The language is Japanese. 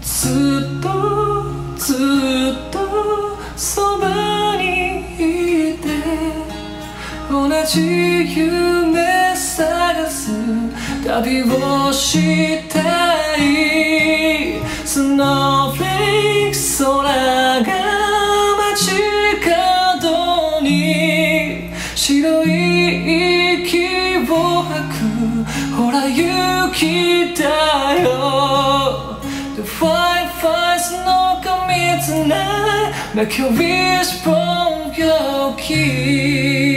ずっとずっとそばにいて同じ夢探す旅をしたい。スノーフレーク空が街角に。白い息を吐く。ほら雪だ fireflies no commit tonight. Make your wish from your key